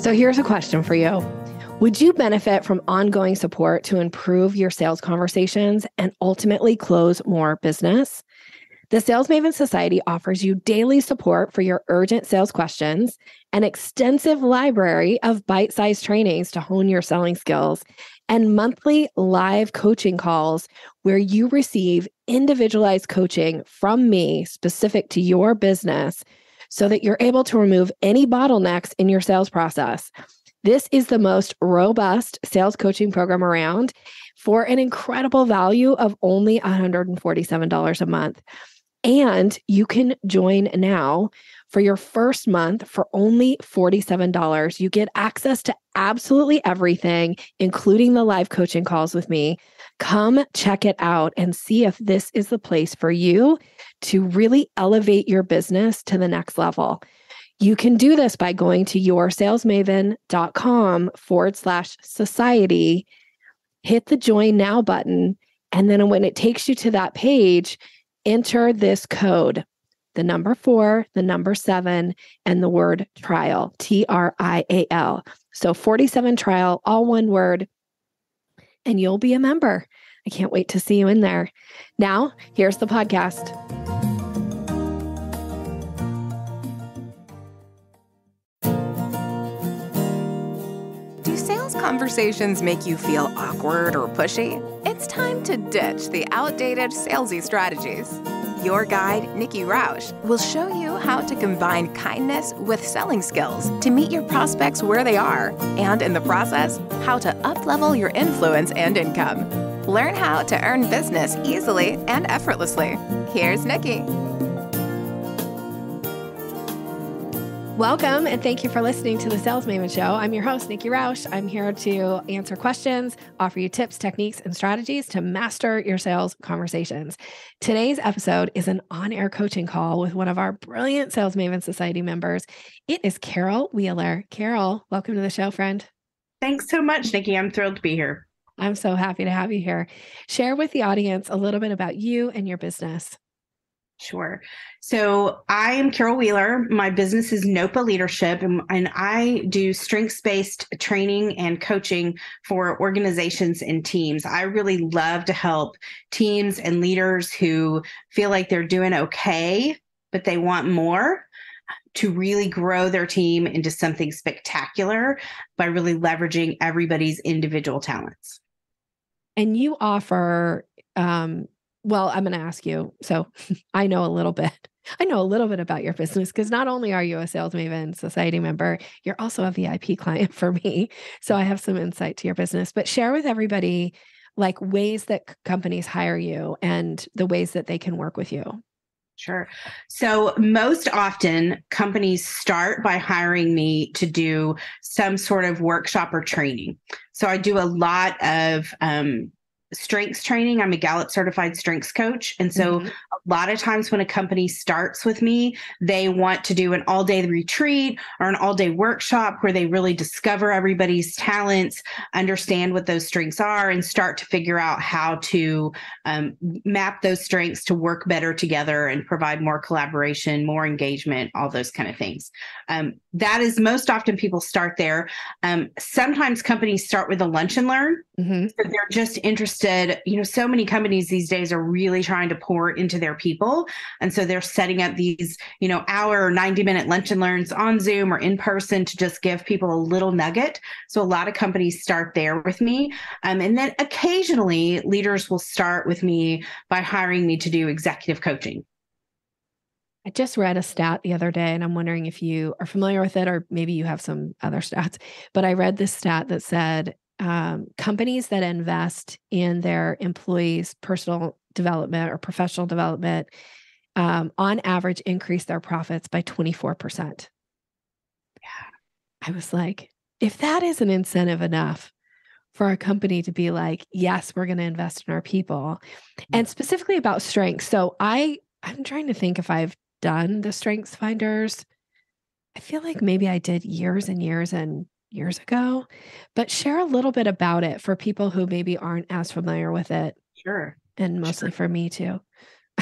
So here's a question for you. Would you benefit from ongoing support to improve your sales conversations and ultimately close more business? The Sales Maven Society offers you daily support for your urgent sales questions, an extensive library of bite sized trainings to hone your selling skills, and monthly live coaching calls where you receive individualized coaching from me specific to your business so that you're able to remove any bottlenecks in your sales process. This is the most robust sales coaching program around for an incredible value of only $147 a month. And you can join now for your first month for only $47. You get access to absolutely everything, including the live coaching calls with me. Come check it out and see if this is the place for you to really elevate your business to the next level. You can do this by going to yoursalesmaven.com forward slash society, hit the join now button. And then when it takes you to that page, enter this code the number four, the number seven, and the word trial, T R I A L. So 47 trial, all one word, and you'll be a member. I can't wait to see you in there. Now, here's the podcast. Do sales conversations make you feel awkward or pushy? It's time to ditch the outdated salesy strategies. Your guide, Nikki Rausch, will show you how to combine kindness with selling skills to meet your prospects where they are, and in the process, how to uplevel your influence and income. Learn how to earn business easily and effortlessly. Here's Nikki. Welcome and thank you for listening to the Sales Maven Show. I'm your host, Nikki Rausch. I'm here to answer questions, offer you tips, techniques, and strategies to master your sales conversations. Today's episode is an on air coaching call with one of our brilliant Sales Maven Society members. It is Carol Wheeler. Carol, welcome to the show, friend. Thanks so much, Nikki. I'm thrilled to be here. I'm so happy to have you here. Share with the audience a little bit about you and your business. Sure. So I am Carol Wheeler. My business is NOPA Leadership, and, and I do strengths based training and coaching for organizations and teams. I really love to help teams and leaders who feel like they're doing okay, but they want more to really grow their team into something spectacular by really leveraging everybody's individual talents. And you offer um, well, I'm going to ask you. So I know a little bit. I know a little bit about your business because not only are you a Sales Maven Society member, you're also a VIP client for me. So I have some insight to your business, but share with everybody like ways that companies hire you and the ways that they can work with you. Sure. So, most often companies start by hiring me to do some sort of workshop or training. So, I do a lot of um, strengths training. I'm a Gallup certified strengths coach. And so mm-hmm. a lot of times when a company starts with me, they want to do an all day retreat or an all day workshop where they really discover everybody's talents, understand what those strengths are, and start to figure out how to um, map those strengths to work better together and provide more collaboration, more engagement, all those kind of things. Um, that is most often people start there. Um, sometimes companies start with a lunch and learn. Mm-hmm. So they're just interested. You know, so many companies these days are really trying to pour into their people. And so they're setting up these, you know, hour or 90 minute lunch and learns on Zoom or in person to just give people a little nugget. So a lot of companies start there with me. Um, and then occasionally leaders will start with me by hiring me to do executive coaching. I just read a stat the other day, and I'm wondering if you are familiar with it or maybe you have some other stats. But I read this stat that said um, companies that invest in their employees' personal development or professional development, um, on average, increase their profits by 24%. Yeah. I was like, if that is an incentive enough for a company to be like, yes, we're going to invest in our people, and specifically about strengths. So I, I'm trying to think if I've done the strengths finders. I feel like maybe I did years and years and years ago, but share a little bit about it for people who maybe aren't as familiar with it. Sure. And mostly sure. for me too.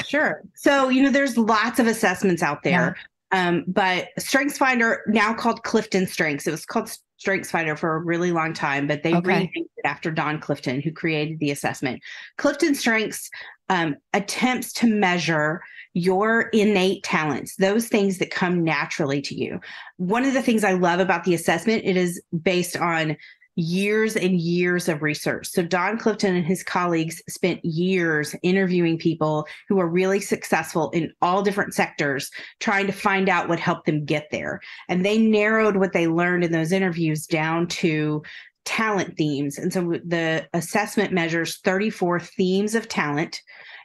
sure. So, you know, there's lots of assessments out there. Yeah. Um, but Strengths Finder, now called Clifton Strengths, it was called Strengths Finder for a really long time, but they Okay. renamed it after Don Clifton, who created the assessment. Clifton Strengths um, attempts to measure your innate talents, those things that come naturally to you. One of the things I love about the assessment, it is based on years and years of research. So Don Clifton and his colleagues spent years interviewing people who are really successful in all different sectors, trying to find out what helped them get there. And they narrowed what they learned in those interviews down to talent themes. And so the assessment measures 34 themes of talent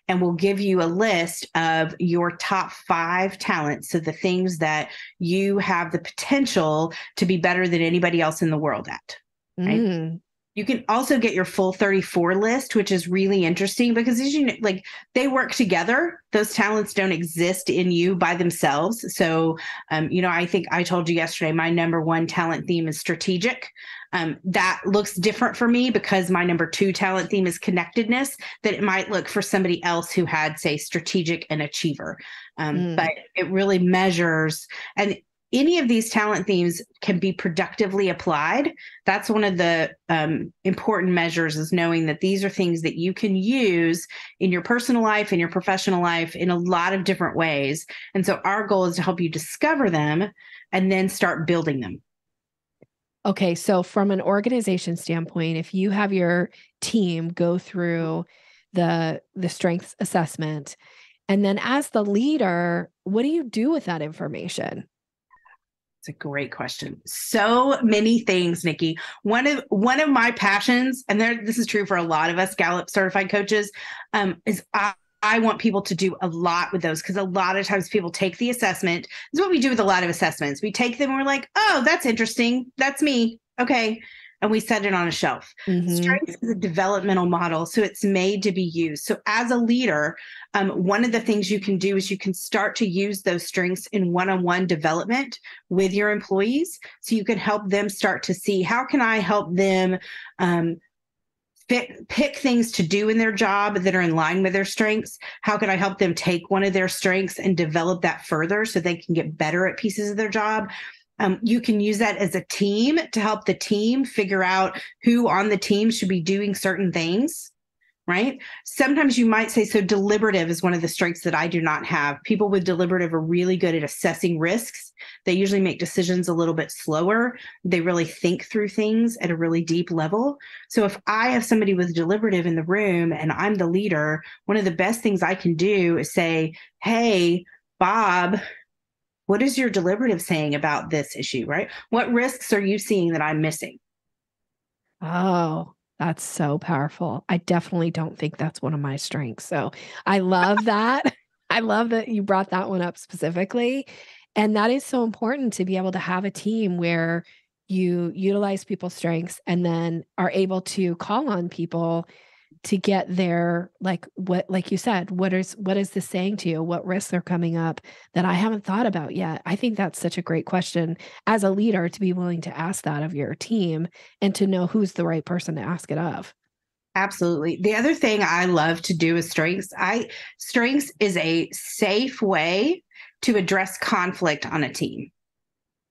and we'll give you a list of your top five talents. So the things that you have the potential to be better than anybody else in the world at. Right. Mm. You can also get your full 34 list, which is really interesting because as you know, like they work together. Those talents don't exist in you by themselves. So, um, you know, I think I told you yesterday, my number one talent theme is strategic. Um, that looks different for me because my number two talent theme is connectedness, that it might look for somebody else who had, say, strategic and achiever. Um, Mm. But it really measures, and any of these talent themes can be productively applied that's one of the um, important measures is knowing that these are things that you can use in your personal life in your professional life in a lot of different ways and so our goal is to help you discover them and then start building them Okay, so from an organization standpoint, if you have your team go through the the strengths assessment, and then as the leader, what do you do with that information? It's a great question. So many things, Nikki. One of one of my passions, and there this is true for a lot of us Gallup certified coaches, um, is I, I want people to do a lot with those because a lot of times people take the assessment. This is what we do with a lot of assessments. We take them we're like, oh, that's interesting. That's me. Okay. And we set it on a shelf. Mhm. Strengths is a developmental model, so it's made to be used. So, as a leader, um, one of the things you can do is you can start to use those strengths in one-on-one development with your employees, so you can help them start to see how can I help them um, pick pick things to do in their job that are in line with their strengths. How can I help them take one of their strengths and develop that further so they can get better at pieces of their job? Um, you can use that as a team to help the team figure out who on the team should be doing certain things right? Sometimes you might say so deliberative is one of the strengths that i do not have. People with deliberative are really good at assessing risks. They usually make decisions a little bit slower. They really think through things at a really deep level. So if i have somebody with deliberative in the room and i'm the leader one of the best things i can do is say hey bob what is your deliberative saying about this issue right what risks are you seeing that i'm missing Oh, that's so powerful. I definitely don't think that's one of my strengths. So I love that. I love that you brought that one up specifically. And that is so important to be able to have a team where you utilize people's strengths and then are able to call on people to get their like what like you said what is what is this saying to you? What risks are coming up that i haven't thought about yet? I think that's such a great question as a leader to be willing to ask that of your team and to know who's the right person to ask it of. Absolutely. The other thing I love to do with strengths, I strengths is a safe way to address conflict on a team.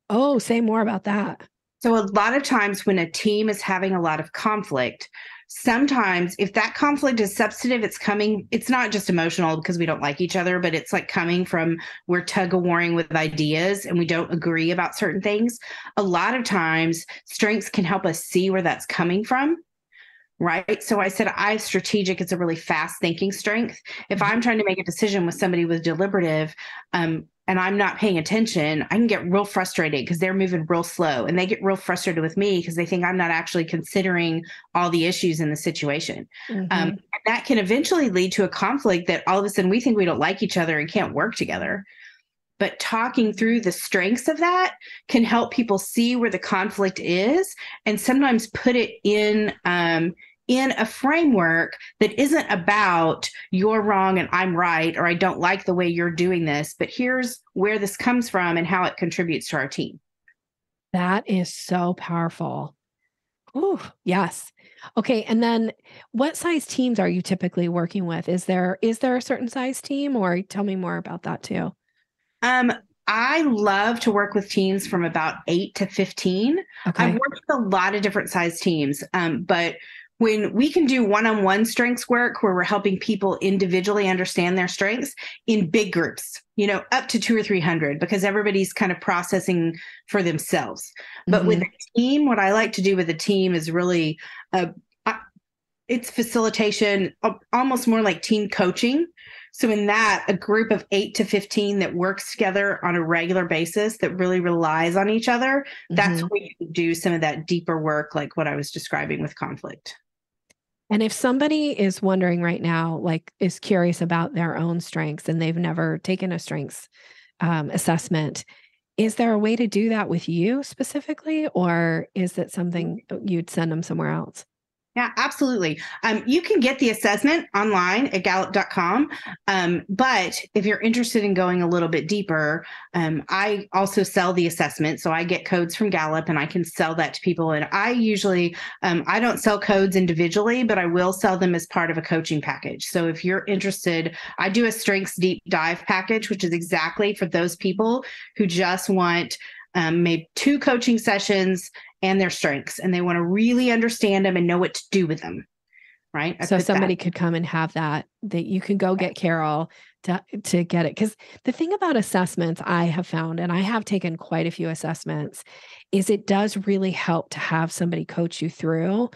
oh say more about that. So a lot of times when a team is having a lot of conflict, sometimes if that conflict is substantive, it's coming, it's not just emotional because we don't like each other, but it's like coming from we're tug of warring with ideas and we don't agree about certain things. A lot of times strengths can help us see where that's coming from. Right. So I said I strategic is a really fast thinking strength. If I'm trying to make a decision with somebody with deliberative, um, and I'm not paying attention, I can get real frustrated because they're moving real slow and they get real frustrated with me because they think I'm not actually considering all the issues in the situation. Um, Mhm. and that can eventually lead to a conflict that all of a sudden we think we don't like each other and can't work together. But talking through the strengths of that can help people see where the conflict is and sometimes put it in um, in a framework that isn't about you're wrong and I'm right, or I don't like the way you're doing this, but here's where this comes from and how it contributes to our team. That is so powerful. Ooh, yes. Okay, and then what size teams are you typically working with? Is there is there a certain size team or tell me more about that too? Um, I love to work with teams from about eight to 15. Okay. I've worked with a lot of different size teams, um, but when we can do one on one strengths work where we're helping people individually understand their strengths in big groups, you know, up to two or 300, because everybody's kind of processing for themselves. But Mm-hmm. with a team, what I like to do with a team is really, uh, it's facilitation, almost more like team coaching. So, in that, a group of eight to 15 that works together on a regular basis that really relies on each other, that's Mhm. where you can do some of that deeper work, like what I was describing with conflict. And if somebody is wondering right now, like is curious about their own strengths and they've never taken a strengths um, assessment, is there a way to do that with you specifically, or is it something you'd send them somewhere else? Yeah, absolutely. Um, you can get the assessment online at gallup.com. Um, but if you're interested in going a little bit deeper, um, I also sell the assessment. So I get codes from Gallup and I can sell that to people. And I usually, um, I don't sell codes individually, but I will sell them as part of a coaching package. So if you're interested, I do a strengths deep dive package, which is exactly for those people who just want um, maybe two coaching sessions and their strengths and they want to really understand them and know what to do with them right? I so put that- somebody could come and have that that you can go get Carol to to get it. Because the thing about assessments I have found and I have taken quite a few assessments is it does really help to have somebody coach you through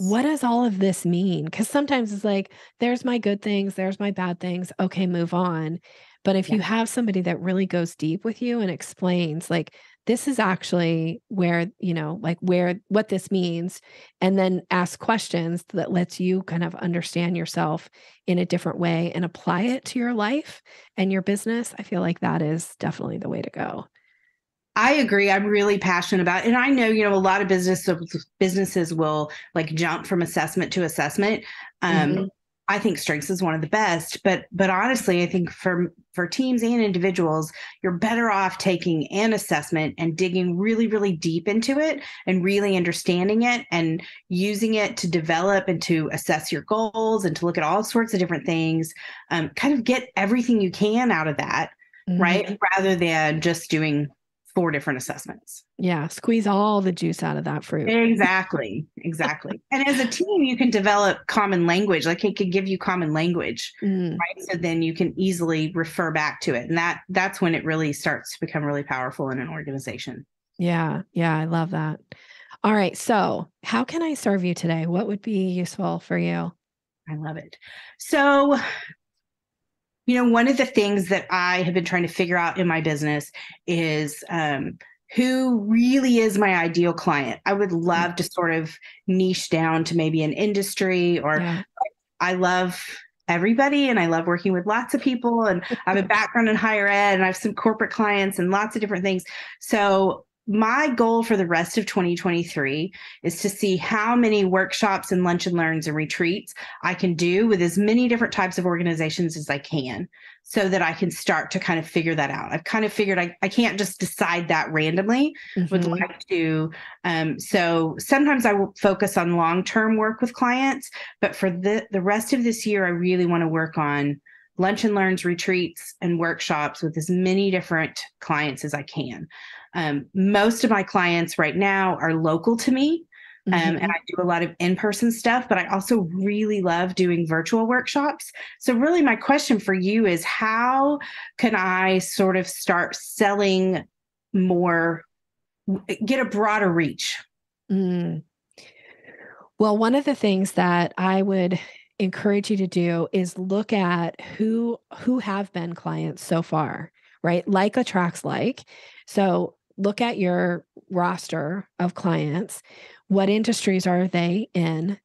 what does all of this mean? Because sometimes it's like there's my good things there's my bad things okay move on but if you have somebody that really goes deep with you and explains like this is actually where you know like where what this means and then ask questions that lets you kind of understand yourself in a different way and apply it to your life and your business i feel like that is definitely the way to go I agree. I'm really passionate about, it. and I know you know a lot of business businesses will like jump from assessment to assessment. Um, Mhm. I think strengths is one of the best, but but honestly, I think for for teams and individuals, you're better off taking an assessment and digging really really deep into it and really understanding it and using it to develop and to assess your goals and to look at all sorts of different things. Um, kind of get everything you can out of that, Mhm. right? Rather than just doing four different assessments. yeah squeeze all the juice out of that fruit Exactly. Exactly. and as a team, you can develop common language. Like it could give you common language, Mm. right? So then you can easily refer back to it. And that that's when it really starts to become really powerful in an organization. Yeah, yeah, I love that. All right, so how can I serve you today? What would be useful for you? I love it. So, you know, one of the things that I have been trying to figure out in my business is um, who really is my ideal client. I would love to sort of niche down to maybe an industry or Yeah. I love everybody and I love working with lots of people and I have a background in higher ed and I have some corporate clients and lots of different things. So my goal for the rest of 2023 is to see how many workshops and lunch and learns and retreats I can do with as many different types of organizations as I can so that I can start to kind of figure that out. I've kind of figured I, I can't just decide that randomly would Mhm. like to. Um, so sometimes I will focus on long term work with clients, but for the, the rest of this year, I really want to work on lunch and learns retreats and workshops with as many different clients as I can. Um, most of my clients right now are local to me. Um, Mhm. and I do a lot of in person stuff, but I also really love doing virtual workshops. So, really, my question for you is how can I sort of start selling more, get a broader reach? Mm. Well, one of the things that I would encourage you to do is look at who who have been clients so far, right? Like attracts like. So look at your roster of clients. What industries are they in?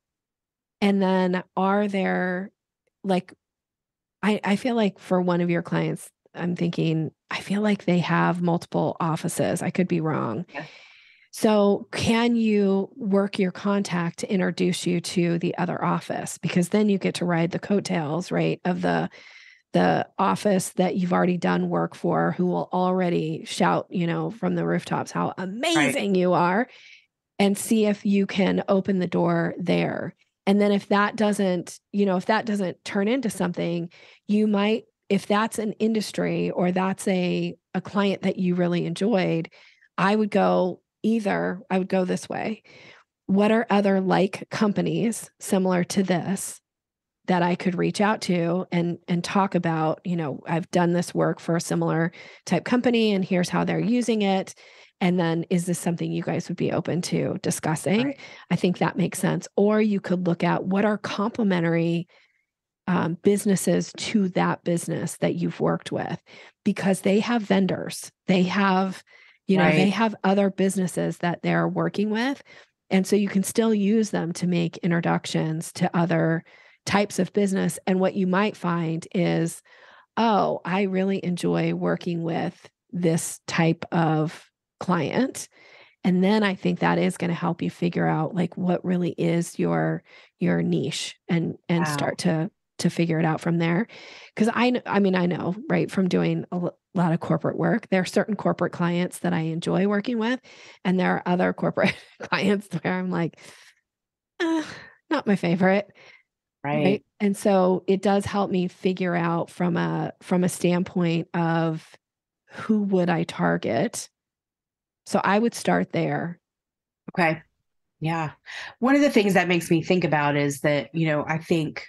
And then are there like I, I feel like for one of your clients, I'm thinking, I feel like they have multiple offices. I could be wrong. Yeah. So, can you work your contact to introduce you to the other office? Because then you get to ride the coattails, right, of the the office that you've already done work for, who will already shout, you know, from the rooftops how amazing you are, and see if you can open the door there. And then if that doesn't, you know, if that doesn't turn into something, you might if that's an industry or that's a a client that you really enjoyed, I would go either I would go this way. What are other like companies similar to this that I could reach out to and and talk about, you know, I've done this work for a similar type company and here's how they're using it. And then is this something you guys would be open to discussing? Right. I think that makes sense. Or you could look at what are complementary um, businesses to that business that you've worked with because they have vendors, they have, you know, right. they have other businesses that they're working with. And so you can still use them to make introductions to other types of business. And what you might find is, oh, I really enjoy working with this type of client and then i think that is going to help you figure out like what really is your your niche and and wow. start to to figure it out from there because i i mean i know right from doing a lot of corporate work there are certain corporate clients that i enjoy working with and there are other corporate clients where i'm like uh, not my favorite right. right and so it does help me figure out from a from a standpoint of who would i target so i would start there okay yeah one of the things that makes me think about is that you know i think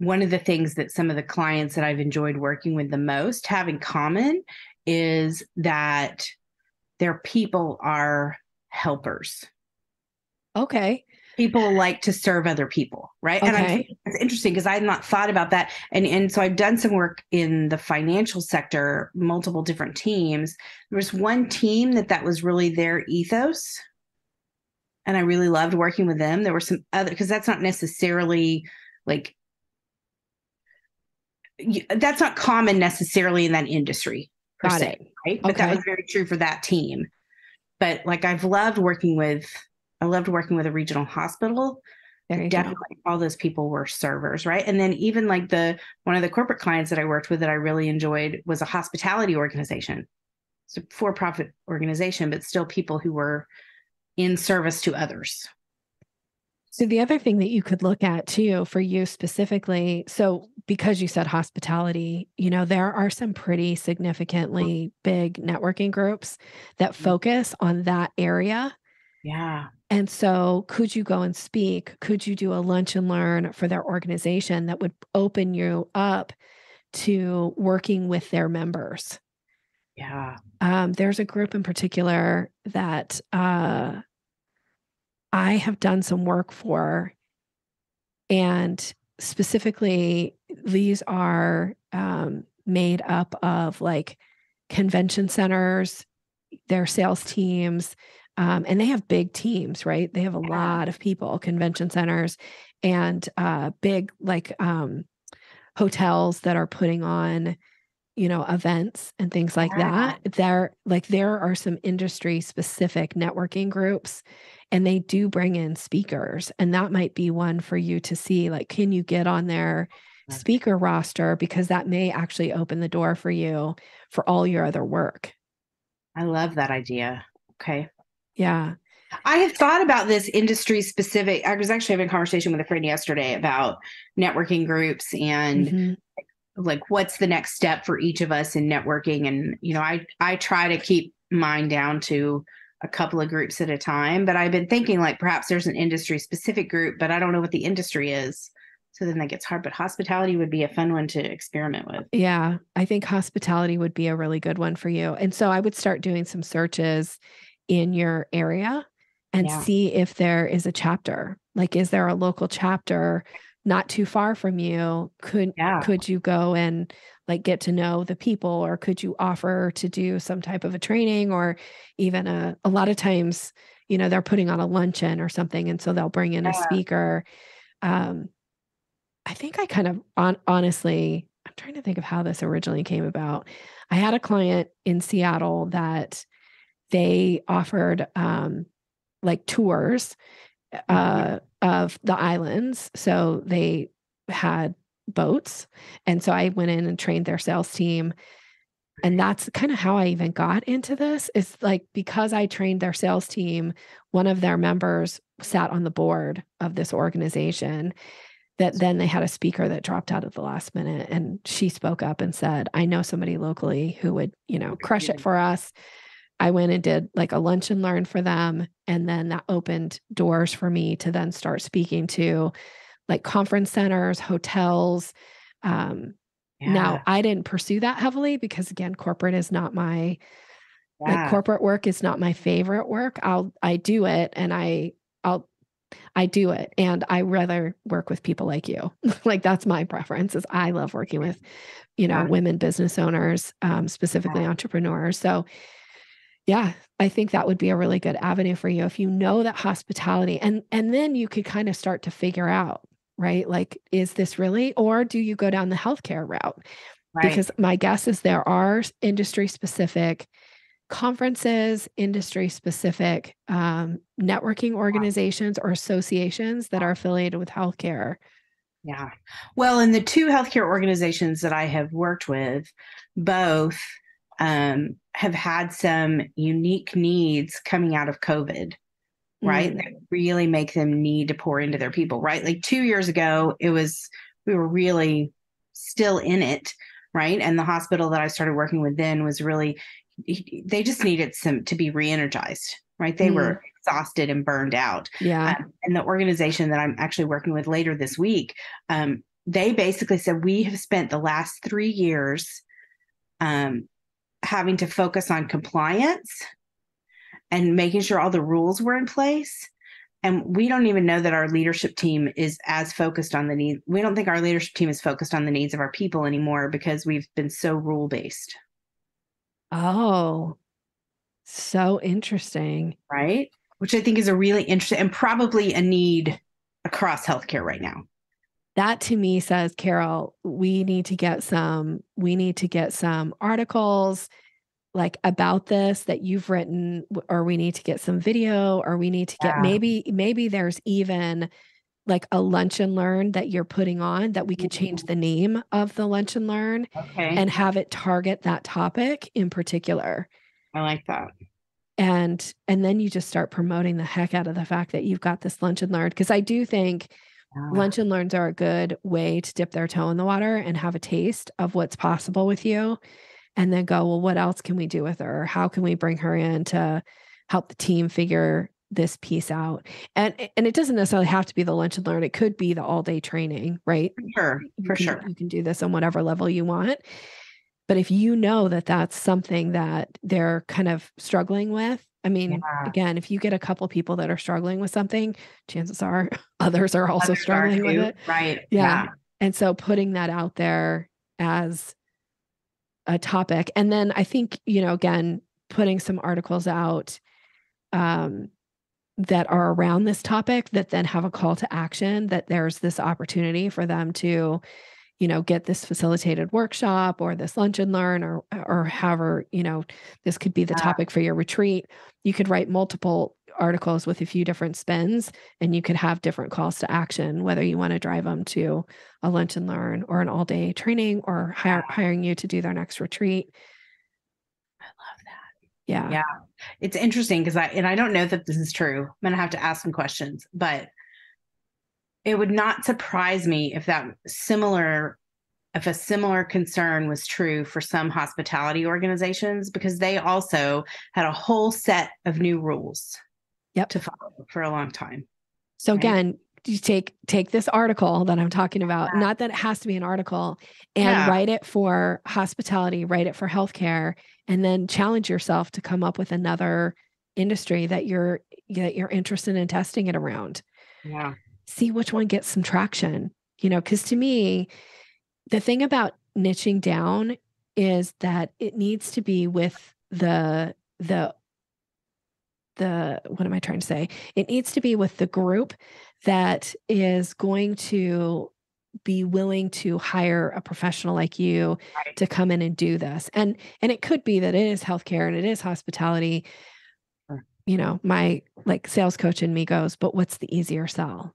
one of the things that some of the clients that I've enjoyed working with the most have in common is that their people are helpers. Okay. People like to serve other people, right? Okay. And I'm, it's interesting because I had not thought about that. And and so I've done some work in the financial sector, multiple different teams. There was one team that that was really their ethos, and I really loved working with them. There were some other because that's not necessarily like that's not common necessarily in that industry per Got se, it. right? But okay. that was very true for that team. But like I've loved working with, I loved working with a regional hospital. Definitely, go. all those people were servers, right? And then even like the one of the corporate clients that I worked with that I really enjoyed was a hospitality organization. It's a for-profit organization, but still people who were in service to others. So the other thing that you could look at too for you specifically, so because you said hospitality, you know, there are some pretty significantly big networking groups that mm-hmm. focus on that area. Yeah. And so could you go and speak? Could you do a lunch and learn for their organization that would open you up to working with their members? Yeah. Um, there's a group in particular that uh I have done some work for. And specifically, these are um, made up of like convention centers, their sales teams, um, and they have big teams, right? They have a lot of people, convention centers, and uh, big like um, hotels that are putting on you know events and things like that. There like there are some industry specific networking groups and they do bring in speakers and that might be one for you to see like can you get on their speaker roster? Because that may actually open the door for you for all your other work. I love that idea. Okay yeah I have thought about this industry specific. I was actually having a conversation with a friend yesterday about networking groups and mm-hmm. like what's the next step for each of us in networking. And you know, I I try to keep mine down to a couple of groups at a time. But I've been thinking like perhaps there's an industry specific group, but I don't know what the industry is. So then that gets hard. But hospitality would be a fun one to experiment with. Yeah. I think hospitality would be a really good one for you. And so I would start doing some searches in your area and yeah. see if there is a chapter. Like, is there a local chapter not too far from you? Could yeah. could you go and like get to know the people or could you offer to do some type of a training or even a a lot of times you know they're putting on a luncheon or something and so they'll bring in yeah. a speaker um i think i kind of on, honestly i'm trying to think of how this originally came about i had a client in seattle that they offered um like tours mm-hmm. uh of the islands so they had boats. And so I went in and trained their sales team. And that's kind of how I even got into this. Is like because I trained their sales team, one of their members sat on the board of this organization. that then they had a speaker that dropped out at the last minute and she spoke up and said i know somebody locally who would you know crush it for us i went and did like a lunch and learn for them and then that opened doors for me to then start speaking to like conference centers hotels um, yeah. now i didn't pursue that heavily because again corporate is not my yeah. like corporate work is not my favorite work i'll i do it and i i'll I do it and I rather work with people like you. like that's my preference is I love working with, you know, yeah. women business owners, um, specifically entrepreneurs. So yeah, I think that would be a really good avenue for you if you know that hospitality and and then you could kind of start to figure out, right? Like is this really or do you go down the healthcare route? Right. Because my guess is there are industry specific conferences, industry specific um, networking organizations or associations that are affiliated with healthcare. Yeah. Well, in the two healthcare organizations that I have worked with, both um, have had some unique needs coming out of COVID, right? Mm. That really make them need to pour into their people, right? Like two years ago, it was, we were really still in it, right? And the hospital that I started working with then was really they just needed some to be re-energized right they mm. were exhausted and burned out yeah um, and the organization that i'm actually working with later this week um, they basically said we have spent the last three years um, having to focus on compliance and making sure all the rules were in place and we don't even know that our leadership team is as focused on the need we don't think our leadership team is focused on the needs of our people anymore because we've been so rule based Oh, so interesting. Right. Which I think is a really interesting and probably a need across healthcare right now. That to me says, Carol, we need to get some, we need to get some articles like about this that you've written, or we need to get some video, or we need to get yeah. maybe, maybe there's even like a lunch and learn that you're putting on that we could change the name of the lunch and learn okay. and have it target that topic in particular. I like that. And and then you just start promoting the heck out of the fact that you've got this lunch and learn because I do think yeah. lunch and learns are a good way to dip their toe in the water and have a taste of what's possible with you and then go, well, what else can we do with her? How can we bring her in to help the team figure this piece out? And and it doesn't necessarily have to be the lunch and learn. It could be the all day training right? Sure. For can, sure. you can do this on whatever level you want. But if you know that that's something that they're kind of struggling with i mean yeah. again if you get a couple people that are struggling with something chances are others are also others struggling are with it right yeah. yeah and so putting that out there as a topic and then i think you know again putting some articles out um that are around this topic that then have a call to action that there's this opportunity for them to you know get this facilitated workshop or this lunch and learn or or however you know this could be the topic for your retreat you could write multiple articles with a few different spins and you could have different calls to action whether you want to drive them to a lunch and learn or an all day training or hire, hiring you to do their next retreat I love that. yeah. Yeah. It's interesting because I, and I don't know that this is true. I'm going to have to ask some questions, but it would not surprise me if that similar, if a similar concern was true for some hospitality organizations because they also had a whole set of new rules yep. to follow for a long time. So right? again, you take take this article that I'm talking about, yeah. not that it has to be an article, and yeah. write it for hospitality, write it for healthcare, and then challenge yourself to come up with another industry that you're that you're interested in testing it around. Yeah. See which one gets some traction. You know, because to me, the thing about niching down is that it needs to be with the the the what am I trying to say? It needs to be with the group that is going to be willing to hire a professional like you right. to come in and do this. And and it could be that it is healthcare and it is hospitality. You know, my like sales coach in me goes, but what's the easier sell?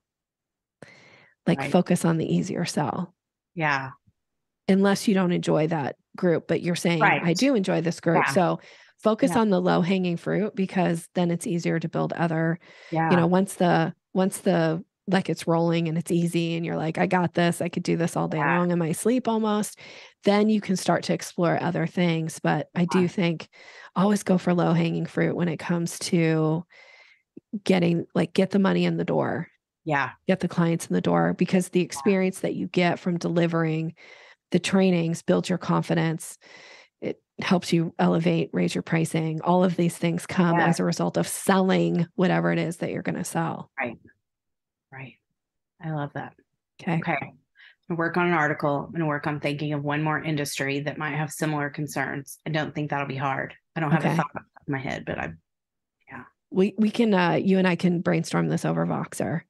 Like right. focus on the easier sell. Yeah. Unless you don't enjoy that group, but you're saying right. I do enjoy this group. Yeah. So focus yeah. on the low hanging fruit because then it's easier to build other, yeah. you know, once the once the like it's rolling and it's easy and you're like, I got this, I could do this all day Yeah. long in my sleep almost, then you can start to explore other things. But I do think always go for low hanging fruit when it comes to getting like get the money in the door, Yeah. get the clients in the door because the experience that you get from delivering the trainings builds your confidence. It helps you elevate, raise your pricing. All of these things come Yeah. as a result of selling whatever it is that you're going to sell. Right. Right. I love that. Okay. Okay. Work on an article. I'm work on thinking of one more industry that might have similar concerns. I don't think that'll be hard. I don't have Okay. a thought off the top of my head, but I yeah. We we can uh you and I can brainstorm this over Voxer.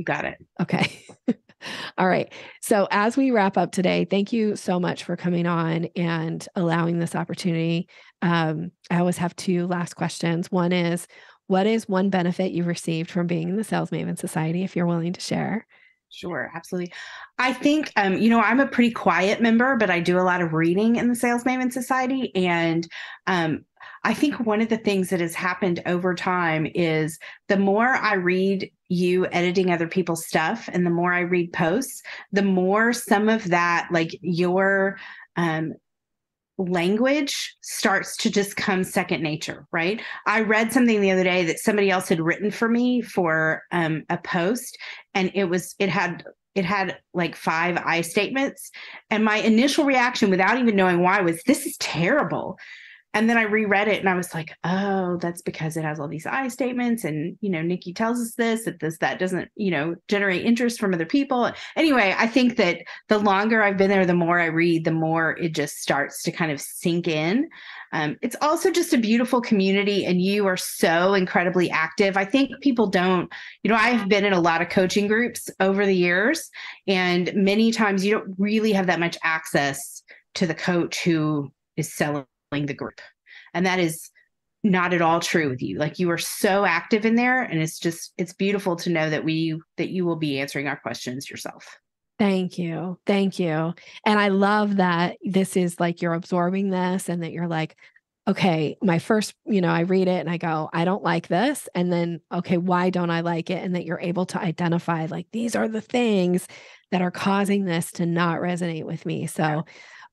You got it. Okay. All right. So as we wrap up today, thank you so much for coming on and allowing this opportunity. Um, I always have two last questions. One is, what is one benefit you've received from being in the Sales Maven Society, if you're willing to share? Sure, absolutely. I think um, you know, I'm a pretty quiet member, but I do a lot of reading in the Sales Maven Society. And um, I think one of the things that has happened over time is the more I read you editing other people's stuff and the more I read posts, the more some of that, like your um language starts to just come second nature right? I read something the other day that somebody else had written for me for um, a post and it was it had it had like five i statements and my initial reaction without even knowing why was this is terrible and then i reread it and i was like oh that's because it has all these i statements and you know nikki tells us this that this that doesn't you know generate interest from other people. Anyway i think that the longer i've been there the more i read the more it just starts to kind of sink in. Um, it's also just a beautiful community and you are so incredibly active. I think people don't you know i've been in a lot of coaching groups over the years and many times you don't really have that much access to the coach who is selling the group and that is not at all true with you like you are so active in there and it's just it's beautiful to know that we that you will be answering our questions yourself Thank you. Thank you. And I love that this is like you're absorbing this and that you're like, okay, my first, you know, I read it and I go, I don't like this. And then, okay, why don't I like it? And that you're able to identify like these are the things that are causing this to not resonate with me. So,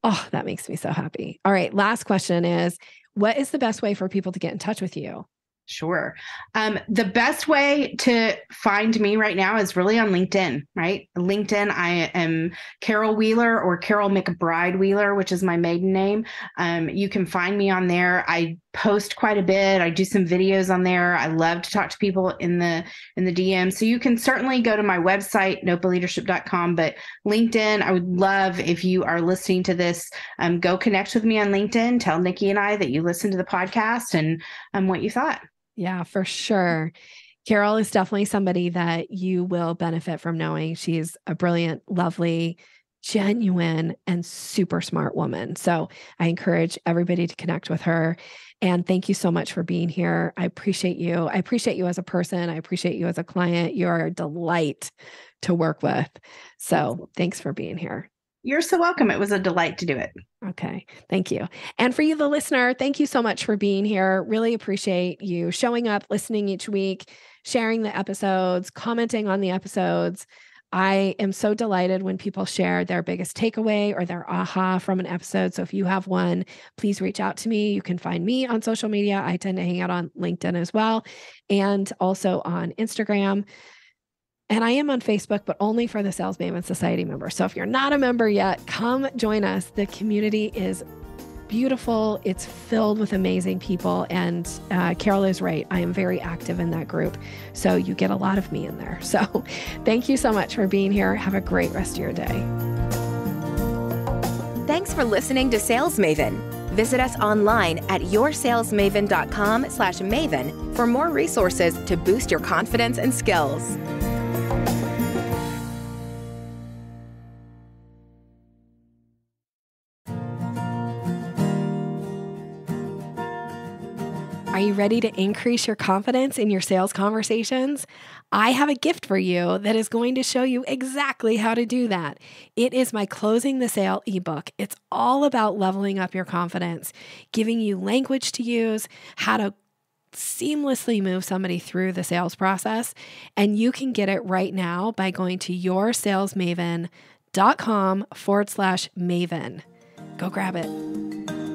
oh, that makes me so happy. All right. Last question is what is the best way for people to get in touch with you? Sure. Um, the best way to find me right now is really on LinkedIn, right? LinkedIn, I am Carol Wheeler or Carol McBride Wheeler, which is my maiden name. Um, you can find me on there. I post quite a bit. I do some videos on there. I love to talk to people in the in the DM. So you can certainly go to my website, nopaleadership.com, but LinkedIn, I would love if you are listening to this, um, go connect with me on LinkedIn. Tell Nikki and I that you listened to the podcast and um, what you thought. Yeah, for sure. Carol is definitely somebody that you will benefit from knowing. She's a brilliant, lovely, genuine, and super smart woman. So I encourage everybody to connect with her. And thank you so much for being here. I appreciate you. I appreciate you as a person. I appreciate you as a client. You're a delight to work with. So thanks for being here. You're so welcome. It was a delight to do it. Okay. Thank you. And for you, the listener, thank you so much for being here. Really appreciate you showing up, listening each week, sharing the episodes, commenting on the episodes. I am so delighted when people share their biggest takeaway or their aha from an episode. So if you have one, please reach out to me. You can find me on social media. I tend to hang out on LinkedIn as well and also on Instagram. And I am on Facebook, but only for the Sales Maven Society members. So if you're not a member yet, come join us. The community is beautiful. It's filled with amazing people. And uh, Carol is right. I am very active in that group. So you get a lot of me in there. So thank you so much for being here. Have a great rest of your day. Thanks for listening to Sales Maven. Visit us online at yoursalesmaven.com slash maven for more resources to boost your confidence and skills. Ready to increase your confidence in your sales conversations? I have a gift for you that is going to show you exactly how to do that. It is my Closing the Sale ebook. It's all about leveling up your confidence, giving you language to use, how to seamlessly move somebody through the sales process. And you can get it right now by going to yoursalesmaven.com forward slash maven. Go grab it.